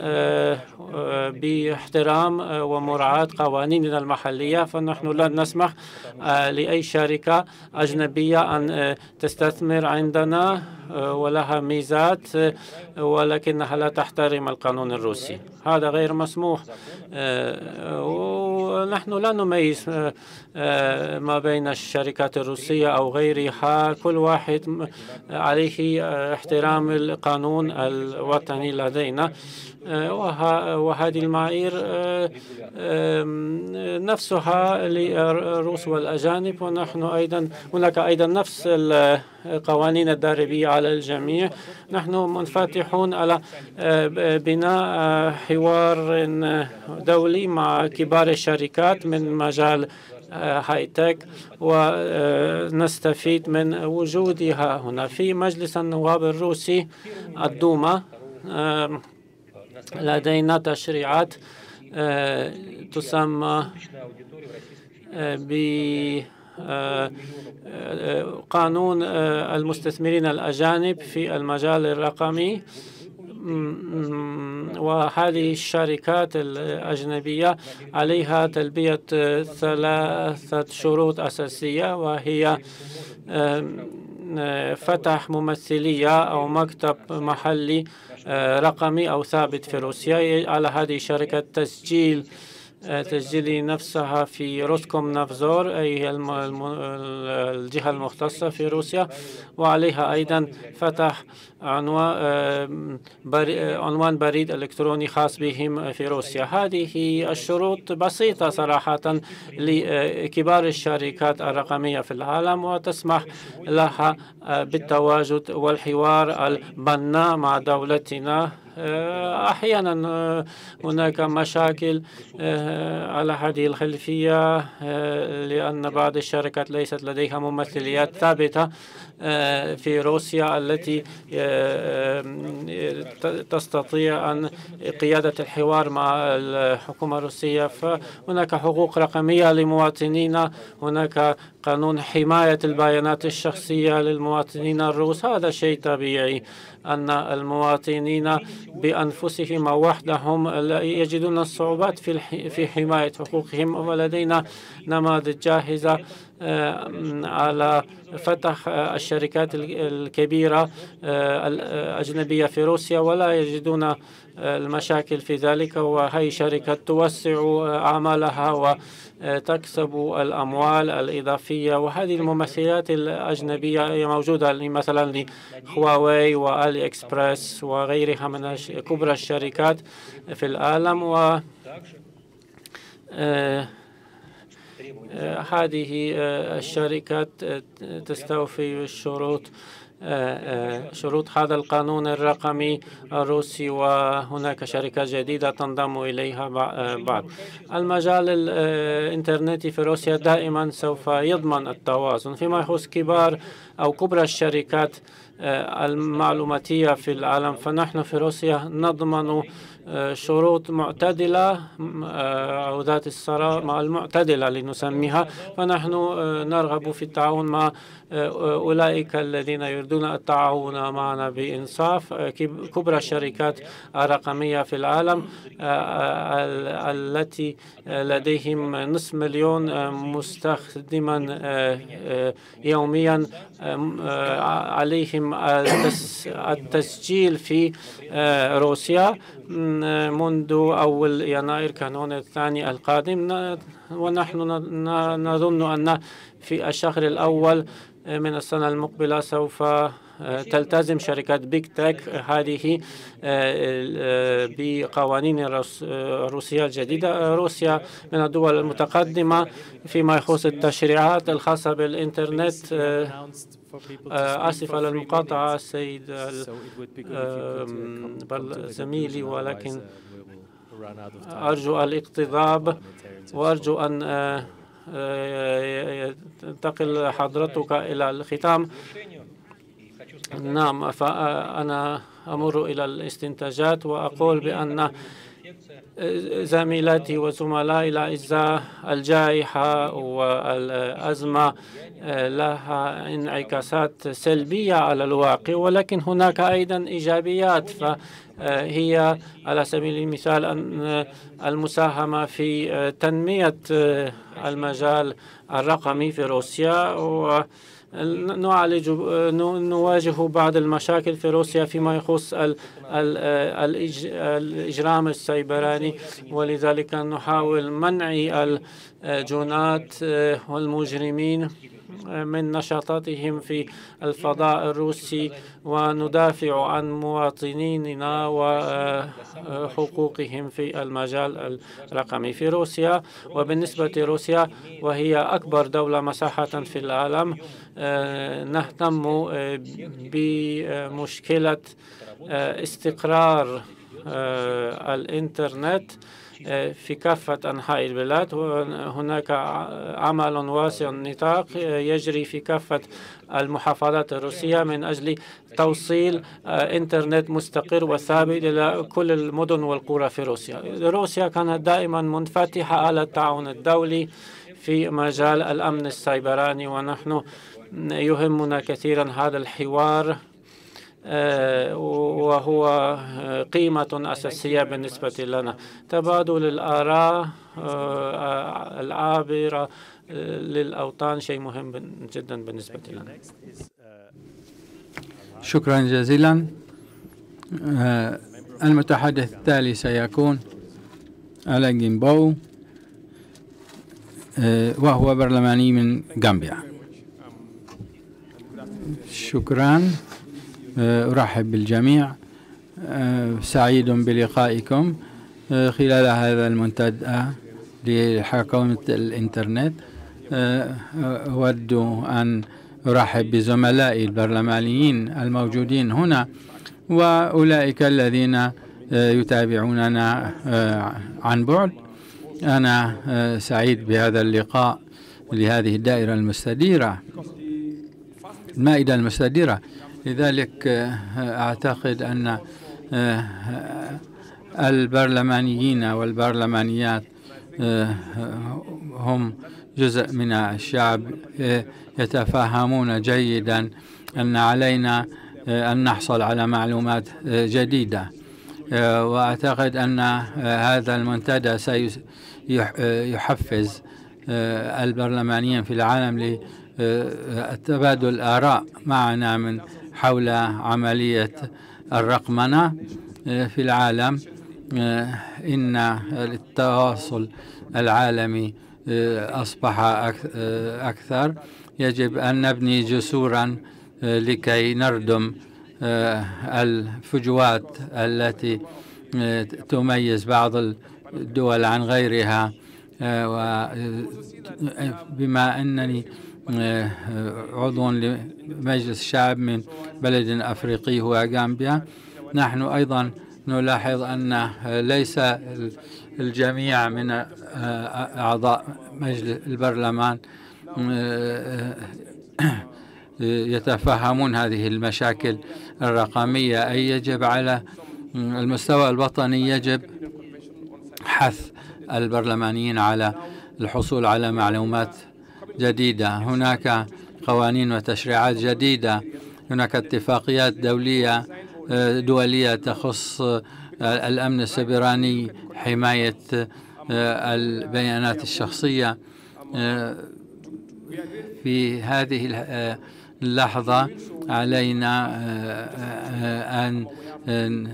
باحترام ومراعاة قوانيننا المحلية فنحن لن نسمح لأي شركة أجنبية أن تستثمر عندنا ولها ميزات ولكنها لا تحترم القانون الروسي. هذا غير مسموح. ونحن لا نميز ما بين الشركات الروسية أو غيرها. كل واحد عليه احترام القانون الوطني لدينا. وهذه المعايير نفسها للروس والأجانب. ونحن أيضا هناك أيضا نفس القوانين الضريبية على الجميع. نحن منفتحون على بناء حوار دولي مع كبار الشركات من مجال هاي تك ونستفيد من وجودها هنا. في مجلس النواب الروسي الدوما لدينا تشريعات تسمى قانون المستثمرين الأجانب في المجال الرقمي. وهذه الشركات الأجنبية عليها تلبية ثلاثة شروط أساسية وهي فتح ممثلية أو مكتب محلي رقمي أو ثابت في روسيا. على هذه الشركة تسجيل تسجيل نفسها في روسكوم نافزور أي الجهة المختصة في روسيا. وعليها أيضا فتح عنوان بريد إلكتروني خاص بهم في روسيا. هذه الشروط بسيطة صراحة لكبار الشركات الرقمية في العالم وتسمح لها بالتواجد والحوار البناء مع دولتنا. أحيانا هناك مشاكل على هذه الخلفية لأن بعض الشركات ليست لديها ممثليات ثابتة في روسيا التي تستطيع أن قيادة الحوار مع الحكومة الروسية. فهناك حقوق رقمية لمواطنينا هناك قانون حماية البيانات الشخصية للمواطنين الروس. هذا شيء طبيعي. أن المواطنين بأنفسهم وحدهم يجدون الصعوبات في حماية حقوقهم ولدينا نماذج جاهزة على فتح الشركات الكبيرة الأجنبية في روسيا ولا يجدون المشاكل في ذلك. وهي شركة توسع أعمالها وتكسب الأموال الإضافية. وهذه الممثلات الأجنبية موجودة مثلا لهواوي وآلي إكسبرس وغيرها من كبرى الشركات في العالم. و هذه الشركات تستوفي الشروط شروط هذا القانون الرقمي الروسي وهناك شركات جديدة تنضم إليها بعد. المجال الإنترنتي في روسيا دائما سوف يضمن التوازن. فيما يخص كبار أو كبرى الشركات المعلوماتية في العالم فنحن في روسيا نضمن شروط معتدلة أو ذات الصراع المعتدلة لنسميها. فنحن نرغب في التعاون مع أولئك الذين يريدون التعاون معنا بإنصاف. كبرى الشركات الرقمية في العالم التي لديهم نصف مليون مستخدما يوميا عليهم التسجيل في روسيا. منذ أول يناير كانون الثاني القادم ونحن نظن أن في الشهر الأول من السنة المقبلة سوف تلتزم شركات بيج تك هذه بقوانين الروسية الجديدة. روسيا من الدول المتقدمة فيما يخص التشريعات الخاصة بالإنترنت. آسف على المقاطعة السيد زميلي ولكن أرجو الاقتضاب وأرجو أن تنتقل حضرتك إلى الختام. نعم فأنا أمر إلى الاستنتاجات وأقول بأن زميلاتي وزملائي الأعزاء الجائحة والأزمة لها انعكاسات سلبية على الواقع ولكن هناك أيضا إيجابيات. فهي على سبيل المثال أن المساهمة في تنمية المجال الرقمي في روسيا و نعالج نواجه بعض المشاكل في روسيا فيما يخص الإجرام السيبراني ولذلك نحاول منع الجنات والمجرمين. من نشاطاتهم في الفضاء الروسي وندافع عن مواطنينا وحقوقهم في المجال الرقمي في روسيا. وبالنسبة لروسيا وهي أكبر دولة مساحة في العالم نهتم بمشكلة استقرار الإنترنت. في كافة أنحاء البلاد. وهناك عمل واسع النطاق يجري في كافة المحافظات الروسية من أجل توصيل إنترنت مستقر وثابت إلى كل المدن والقرى في روسيا. روسيا كانت دائما منفتحة على التعاون الدولي في مجال الأمن السيبراني ونحن يهمنا كثيرا هذا الحوار. وهو قيمة أساسية بالنسبة لنا. تبادل الآراء العابرة للأوطان شيء مهم جدا بالنسبة لنا. شكرا جزيلا. المتحدث التالي سيكون ألان جيمبو وهو برلماني من غامبيا. شكرا. أرحب بالجميع. سعيد بلقائكم. خلال هذا المنتدى لحكومة الإنترنت أود أن أرحب بزملائي البرلمانيين الموجودين هنا وأولئك الذين يتابعوننا عن بعد. أنا سعيد بهذا اللقاء لهذه الدائرة المستديرة المائدة المستديرة. لذلك أعتقد أن البرلمانيين والبرلمانيات هم جزء من الشعب يتفهمون جيدا أن علينا أن نحصل على معلومات جديدة. وأعتقد أن هذا المنتدى سيحفز البرلمانيين في العالم لتبادل الآراء معنا من حول عملية الرقمنة في العالم إن التواصل العالمي أصبح أكثر. يجب أن نبني جسورا لكي نردم الفجوات التي تميز بعض الدول عن غيرها بما أنني عضو لمجلس الشعب من بلد أفريقي هو غامبيا. نحن أيضا نلاحظ أن ليس الجميع من أعضاء مجلس البرلمان يتفهمون هذه المشاكل الرقمية. أي يجب على المستوى الوطني يجب حث البرلمانيين على الحصول على معلومات جديدة. هناك قوانين وتشريعات جديدة. هناك اتفاقيات دولية دولية تخص الأمن السبراني حماية البيانات الشخصية. في هذه اللحظة علينا أن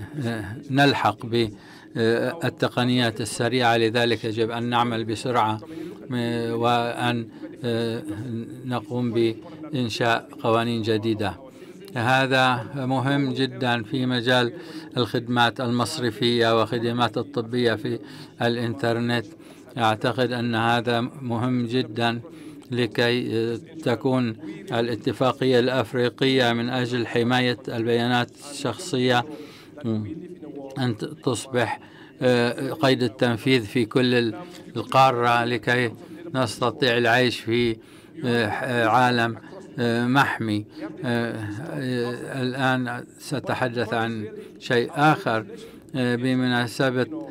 نلحق بالتقنيات السريعة. لذلك يجب أن نعمل بسرعة وأن نقوم بإنشاء قوانين جديدة. هذا مهم جدا في مجال الخدمات المصرفية وخدمات الطبية في الإنترنت. أعتقد أن هذا مهم جدا لكي تكون الاتفاقية الأفريقية من أجل حماية البيانات الشخصية أن تصبح قيد التنفيذ في كل القارة لكي نستطيع العيش في عالم محمي. الآن سأتحدث عن شيء آخر بمناسبة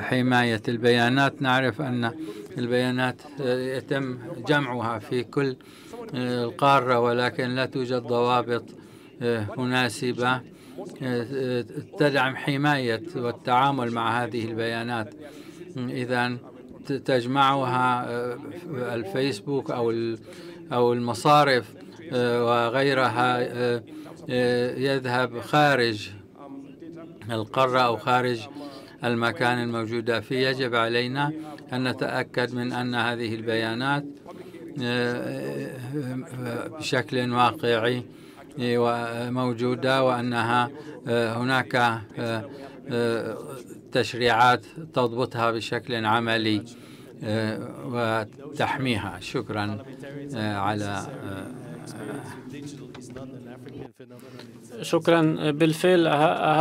حماية البيانات. نعرف أن البيانات يتم جمعها في كل القارة ولكن لا توجد ضوابط مناسبة تدعم حماية والتعامل مع هذه البيانات. إذا تجمعها الفيسبوك أو أو المصارف وغيرها يذهب خارج القارة أو خارج المكان الموجودة فيه. يجب علينا أن نتأكد من أن هذه البيانات بشكل واقعي موجودة وأنها هناك تشريعات تضبطها بشكل عملي وتحميها. شكرا على شكرا. بالفعل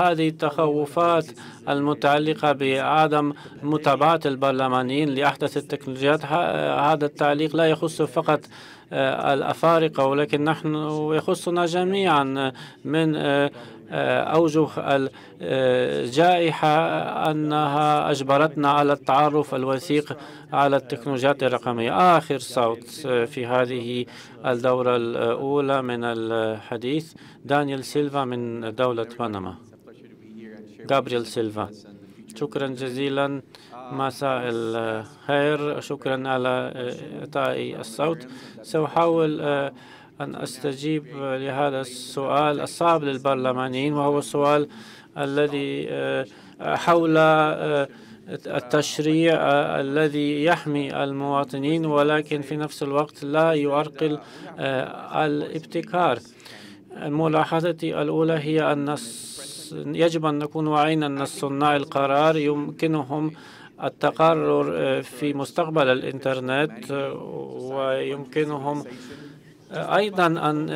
هذه التخوفات المتعلقة بعدم متابعة البرلمانيين لأحدث التكنولوجيات هذا التعليق لا يخص فقط الأفارقة ولكن نحن يخصنا جميعا من أوجه الجائحة أنها أجبرتنا على التعرف الوثيق على التكنولوجيات الرقمية. آخر صوت في هذه الدورة الأولى من الحديث دانيال سيلفا من دولة بنما. جابريل سيلفا. شكرا جزيلا مساء الخير. شكرا على إعطائي الصوت. سأحاول أن أستجيب لهذا السؤال الصعب للبرلمانيين وهو السؤال الذي حول التشريع الذي يحمي المواطنين ولكن في نفس الوقت لا يعرقل الابتكار. ملاحظتي الأولى هي أن يجب أن نكون واعين أن صناع القرار يمكنهم التقرر في مستقبل الإنترنت ويمكنهم أيضا أن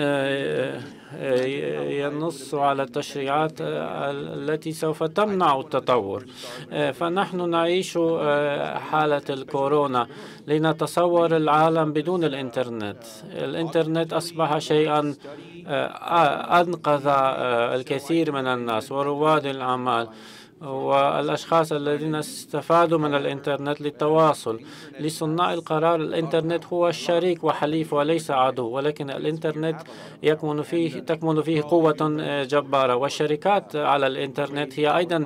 ينص على التشريعات التي سوف تمنع التطور. فنحن نعيش حالة الكورونا لنتصور العالم بدون الإنترنت. الإنترنت أصبح شيئا أنقذ الكثير من الناس ورواد الأعمال. والأشخاص الذين استفادوا من الإنترنت للتواصل. لصناع القرار الإنترنت هو الشريك وحليف وليس عدو ولكن الإنترنت يكمن فيه تكمن فيه قوة جبارة. والشركات على الإنترنت هي أيضا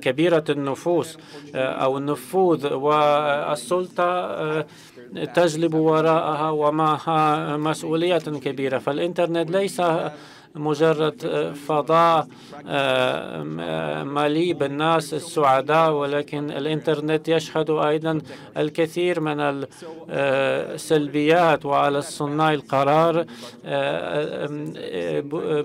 كبيرة النفوس أو النفوذ. والسلطة تجلب وراءها ومعها مسؤولية كبيرة. فالإنترنت ليس مجرد فضاء آه، مليء بالناس السعداء ولكن الإنترنت يشهد أيضا الكثير من السلبيات وعلى صناع القرار آه،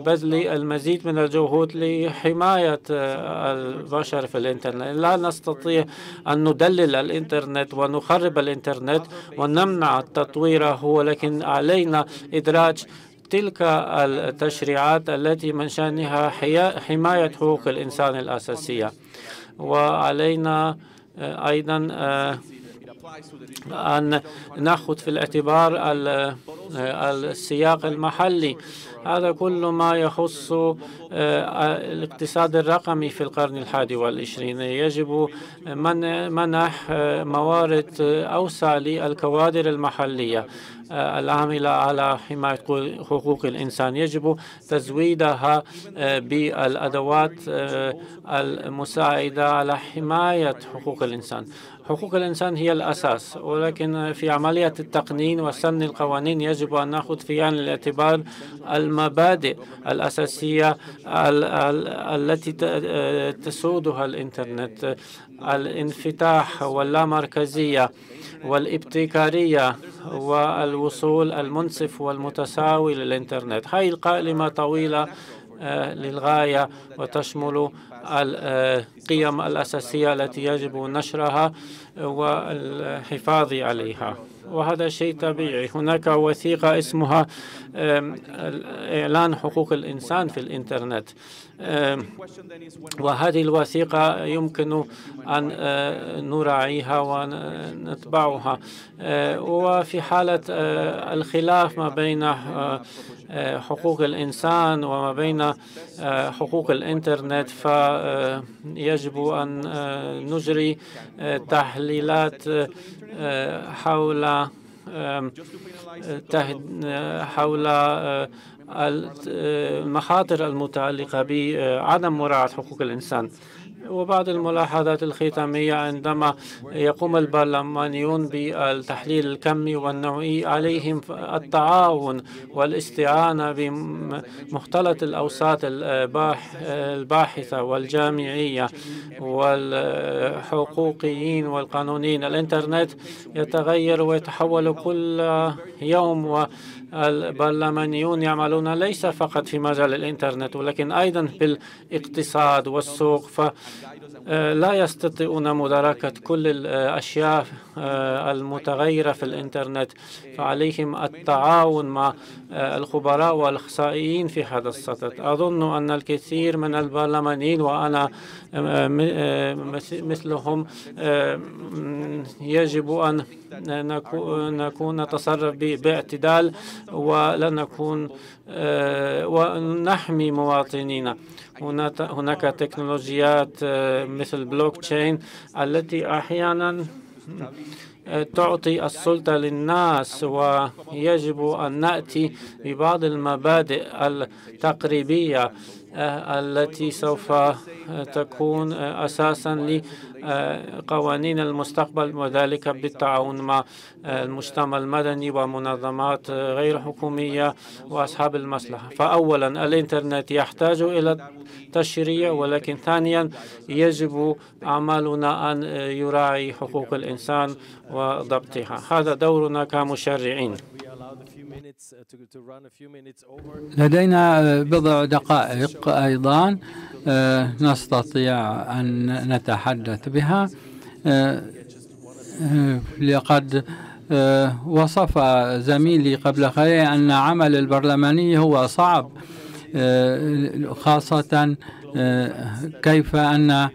بذل المزيد من الجهود لحماية البشر في الإنترنت. لا نستطيع أن ندلل الإنترنت ونخرب الإنترنت ونمنع تطويره ولكن علينا إدراج تلك التشريعات التي من شأنها حماية حقوق الإنسان الأساسية. وعلينا آه، أيضا آه، أن نأخذ في الاعتبار آه، السياق المحلي. هذا كل ما يخص الاقتصاد الرقمي في القرن الحادي والعشرين. يجب منح موارد أوسع للكوادر المحلية. العاملة على حماية حقوق الإنسان. يجب تزويدها آه، بالأدوات آه، المساعدة على حماية حقوق الإنسان. حقوق الإنسان هي الأساس ولكن في عملية التقنين وسن القوانين يجب أن نأخذ في عين الاعتبار المبادئ الأساسية التي تسودها الإنترنت الانفتاح واللامركزية والابتكارية والوصول المنصف والمتساوي للإنترنت. هذه القائمة طويلة آه، للغاية وتشمل القيم الأساسية التي يجب نشرها والحفاظ عليها. وهذا شيء طبيعي. هناك وثيقة اسمها إعلان حقوق الإنسان في الإنترنت. وهذه الوثيقة يمكن أن نراعيها ونتبعها. وفي حالة الخلاف ما بين حقوق الإنسان وما بين حقوق الإنترنت فيجب أن نجري تحليلات حول حول المخاطر المتعلقة بعدم مراعاة حقوق الإنسان. وبعض الملاحظات الختامية عندما يقوم البرلمانيون بالتحليل الكمي والنوعي عليهم التعاون والاستعانة بمختلط الأوساط الباحثة والجامعية والحقوقيين والقانونيين. الإنترنت يتغير ويتحول كل يوم والبرلمانيون يعملون ليس فقط في مجال الإنترنت ولكن أيضا في الاقتصاد والسوق. لا يستطيعون مداركة كل الأشياء آه، المتغيرة في الإنترنت فعليهم التعاون مع آه، الخبراء والأخصائيين في هذا الصدد أظن أن الكثير من البرلمانيين وأنا مثلهم يجب أن نكون نتصرف باعتدال ولا نكون ونحمي مواطنينا. هناك تكنولوجيات آه، مثل بلوك تشين التي أحيانا آه، تعطي السلطة للناس ويجب أن نأتي ببعض المبادئ التقريبية. التي سوف تكون أساسا لقوانين المستقبل وذلك بالتعاون مع المجتمع المدني ومنظمات غير حكومية وأصحاب المصلحة. فأولا الإنترنت يحتاج إلى تشريع ولكن ثانيا يجب أعمالنا أن يراعي حقوق الإنسان وضبطها. هذا دورنا كمشرعين. لدينا بضع دقائق أيضا. نستطيع أن نتحدث بها. لقد وصف زميلي قبل قليل أن عمل البرلماني هو صعب. خاصة كيف أن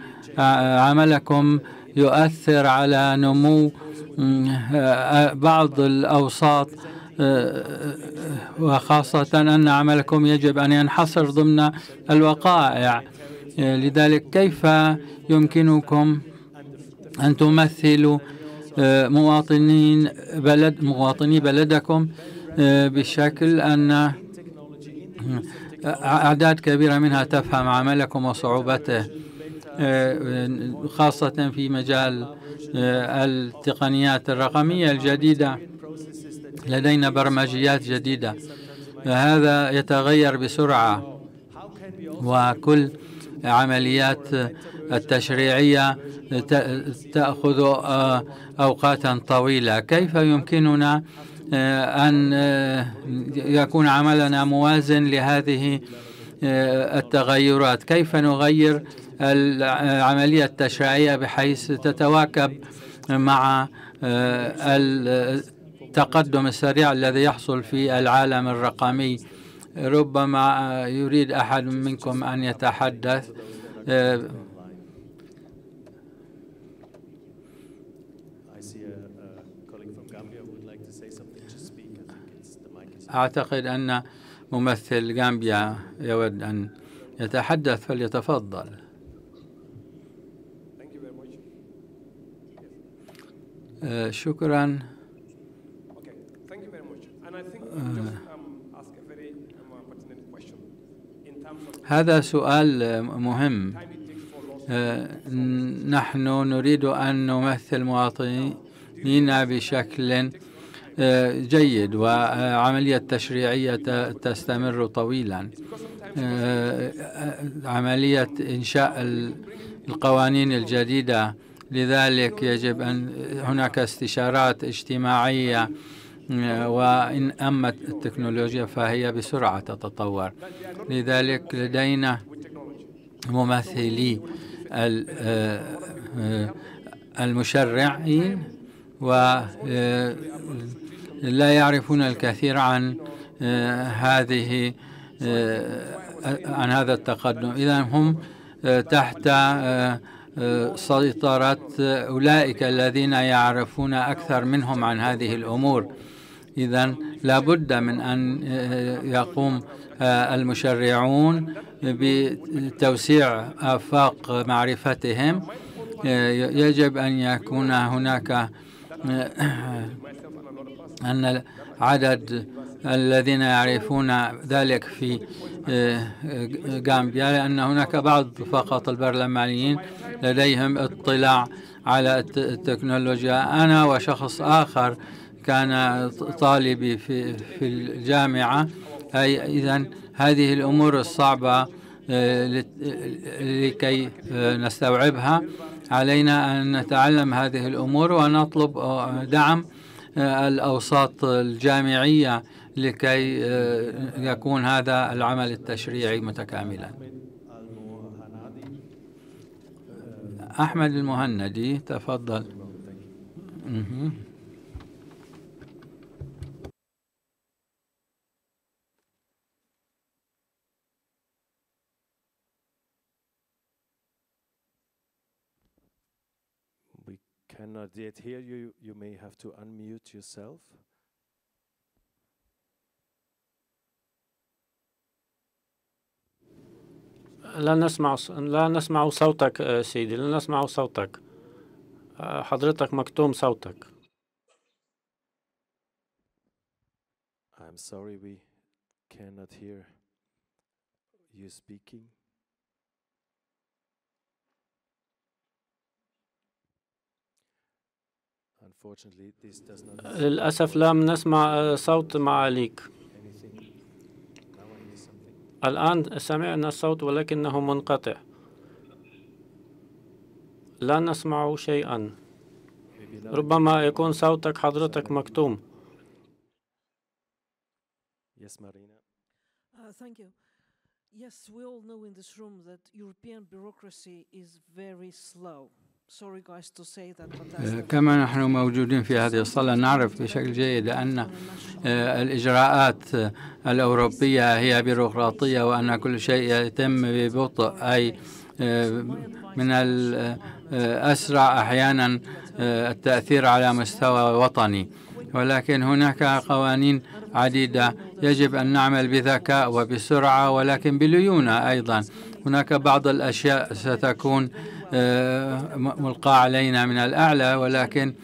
عملكم يؤثر على نمو بعض الأوساط وخاصة أن عملكم يجب أن ينحصر ضمن الوقائع. لذلك كيف يمكنكم أن تمثلوا مواطنين بلد مواطني بلدكم بشكل أن أعداد كبيرة منها تفهم عملكم وصعوبته. خاصة في مجال التقنيات الرقمية الجديدة. لدينا برمجيات جديدة. هذا يتغير بسرعة. وكل عمليات التشريعية تأخذ أوقاتا طويلة. كيف يمكننا أن يكون عملنا موازن لهذه التغيرات؟ كيف نغير العملية التشريعية بحيث تتواكب مع التقدم السريع الذي يحصل في العالم الرقمي. ربما يريد أحد منكم أن يتحدث. أعتقد أن ممثل غامبيا يود أن يتحدث فليتفضل. شكرا. هذا سؤال مهم. نحن نريد أن نمثل مواطنينا بشكل جيد وعملية تشريعية تستمر طويلا. عملية إنشاء القوانين الجديدة. لذلك يجب أن هناك استشارات اجتماعية وإن أما التكنولوجيا فهي بسرعة تتطور. لذلك لدينا ممثلي المشرعين ولا يعرفون الكثير عن هذه عن هذا التقدم. إذا هم تحت سيطرة أولئك الذين يعرفون أكثر منهم عن هذه الأمور. إذا لابد من أن يقوم المشرعون بتوسيع آفاق معرفتهم. يجب أن يكون هناك أن عدد الذين يعرفون ذلك في غامبيا لأن هناك بعض فقط البرلمانيين لديهم اطلاع على التكنولوجيا. أنا وشخص آخر كان طالبي في في الجامعة. إذا هذه الأمور الصعبة لكي نستوعبها. علينا أن نتعلم هذه الأمور ونطلب دعم الأوساط الجامعية لكي يكون هذا العمل التشريعي متكاملا. أحمد المهندي تفضل. cannot yet hear you. You may have to unmute yourself. لا نسمع لا نسمع صوتك سيدي لا نسمع صوتك حضرتك مكتوم صوتك I'm sorry we cannot hear you speaking? للأسف لم نسمع آه، صوت معاليك الآن سمعنا الصوت ولكنه منقطع. لا نسمع شيئا. ربما يكون صوتك حضرتك مكتوم. Uh, yes, we all know in this room that European bureaucracy is very slow. The كما نحن موجودين في هذه الصالة نعرف بشكل جيد أن آه، الإجراءات آه، الأوروبية هي بيروقراطية وأن كل شيء يتم ببطء أي آه، من الأسرع أحيانا آه، التأثير على مستوى وطني. ولكن هناك قوانين عديدة يجب أن نعمل بذكاء وبسرعة ولكن بليونة أيضا. هناك بعض الأشياء ستكون آه، ملقاة علينا من الأعلى ولكن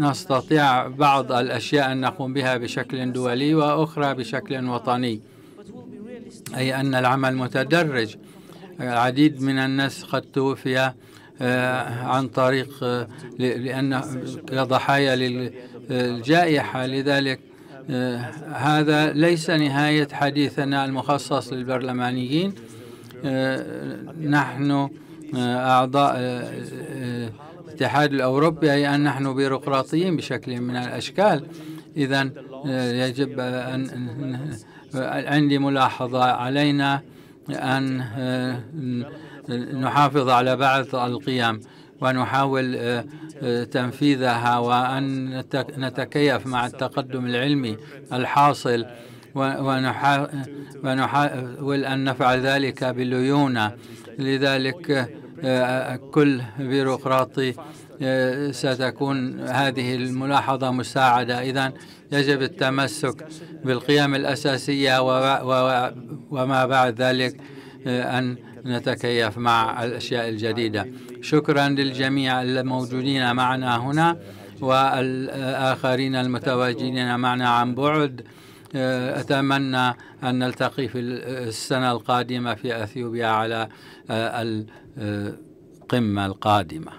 نستطيع بعض الأشياء أن نقوم بها بشكل دولي وأخرى بشكل وطني أي أن العمل متدرج. العديد من الناس قد توفي آه، عن طريق آه، لأن ضحايا للجائحة. لذلك آه، هذا ليس نهاية حديثنا المخصص للبرلمانيين. آه، نحن آه، أعضاء آه، آه، الاتحاد الأوروبي أي أن نحن بيروقراطيين بشكل من الأشكال. إذا يجب أن عندي ملاحظة علينا أن آه، نحافظ على بعض القيم ونحاول آه، آه، تنفيذها وأن نت- نتكيف مع التقدم العلمي الحاصل ونحاول أن نفعل ذلك بليونة. لذلك آه، كل بيروقراطي آه، ستكون هذه الملاحظة مساعدة. إذا يجب التمسك بالقيم الأساسية وما بعد ذلك آه، أن نتكيف مع الأشياء الجديدة. شكرا للجميع الموجودين معنا هنا والآخرين المتواجدين معنا عن بعد. آه، أتمنى أن نلتقي في السنة القادمة في أثيوبيا على آه، القمة القادمة.